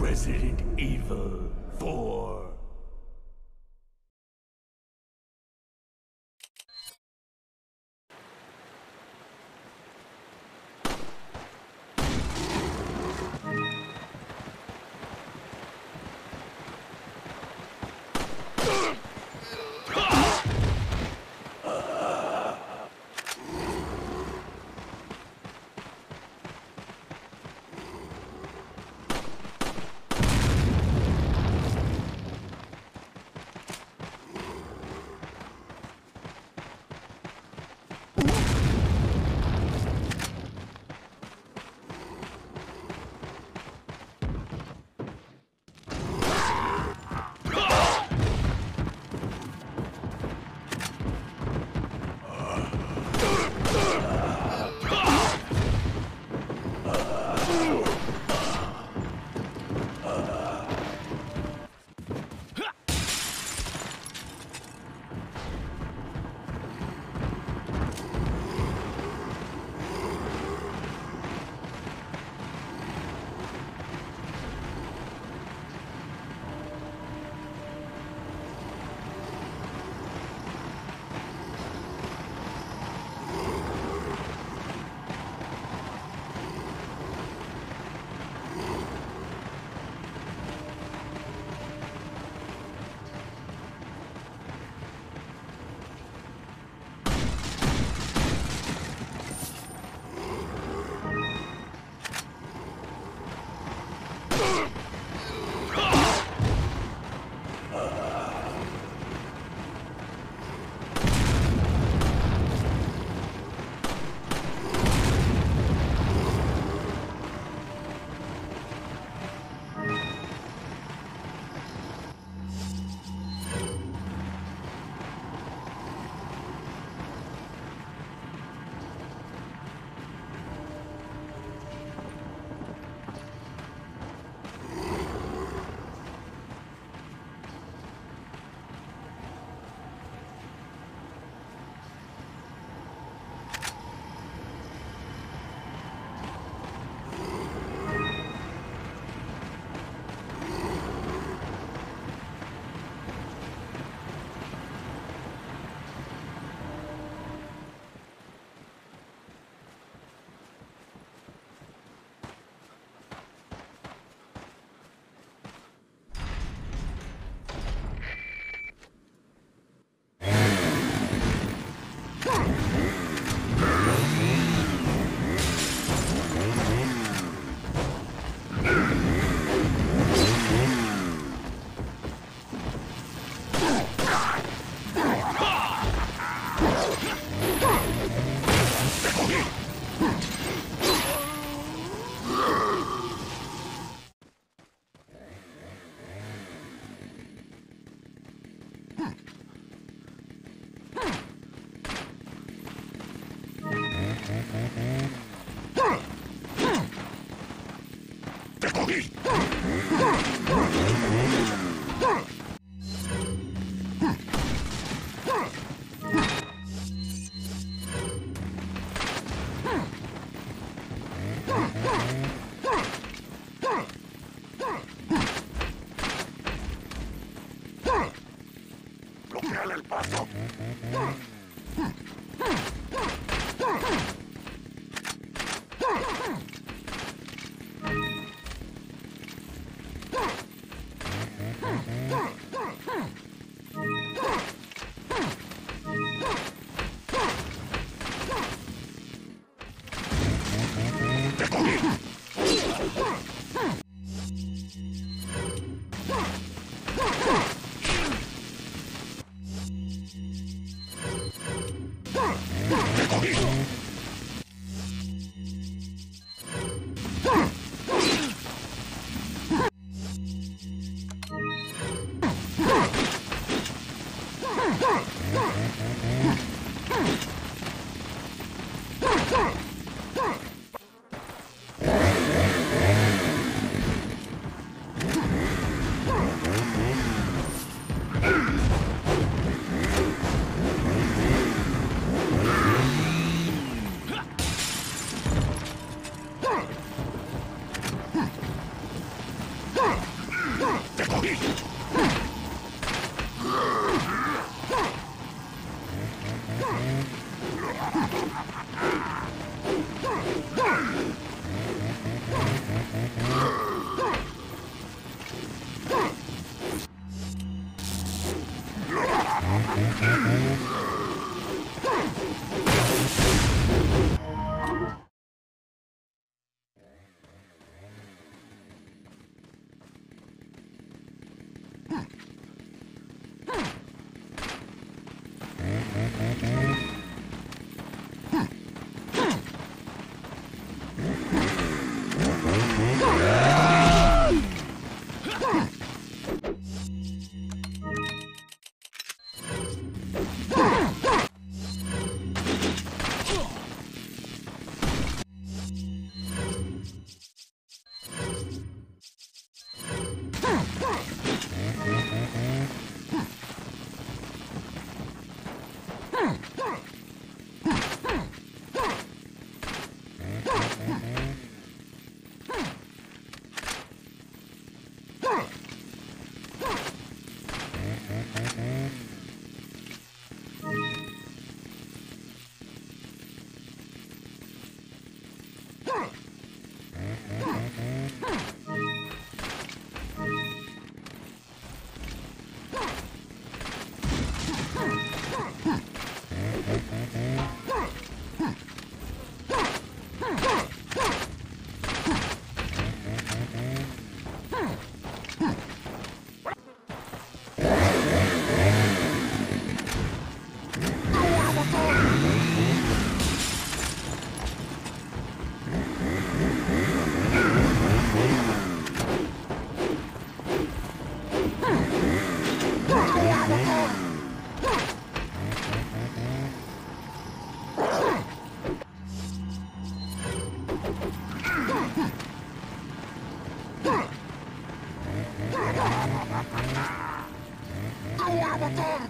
Resident Evil 4. that? Saboteur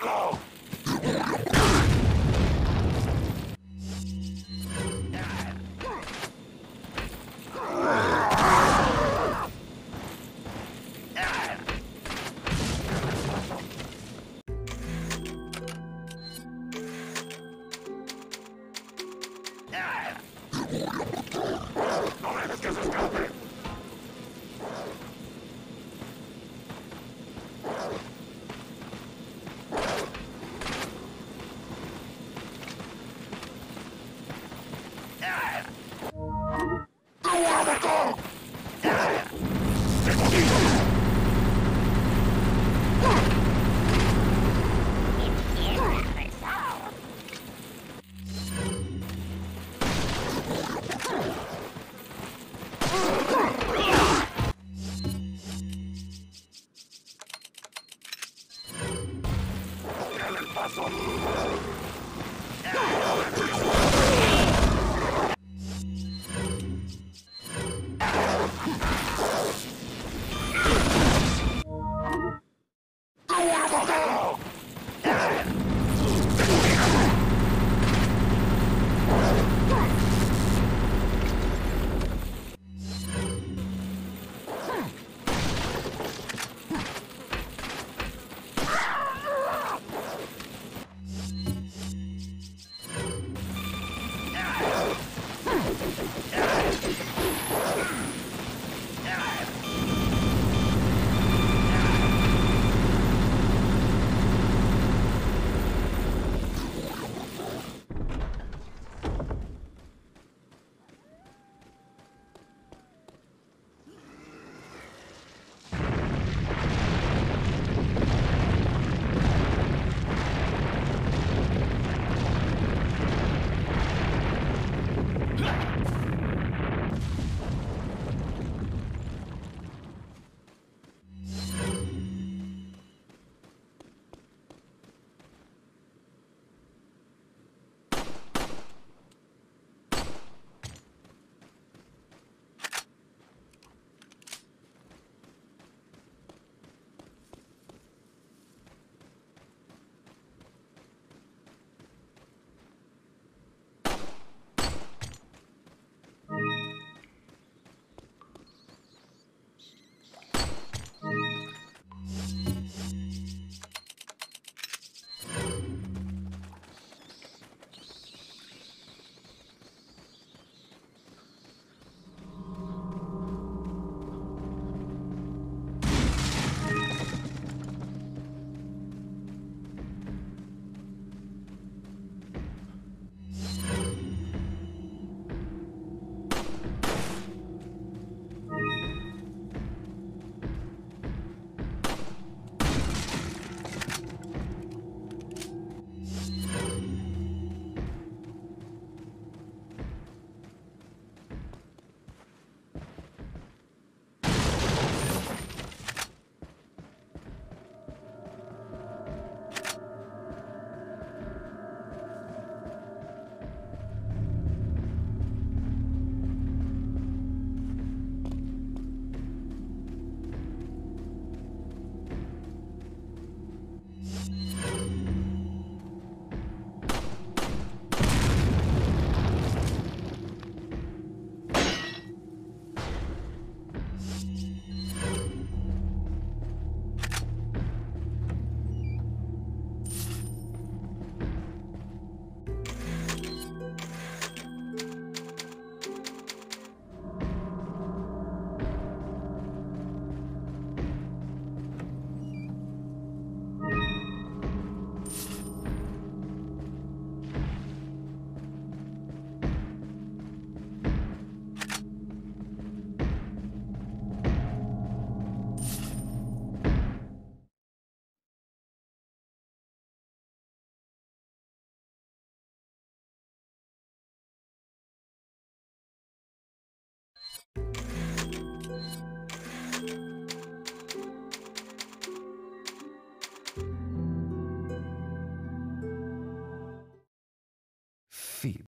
fuego!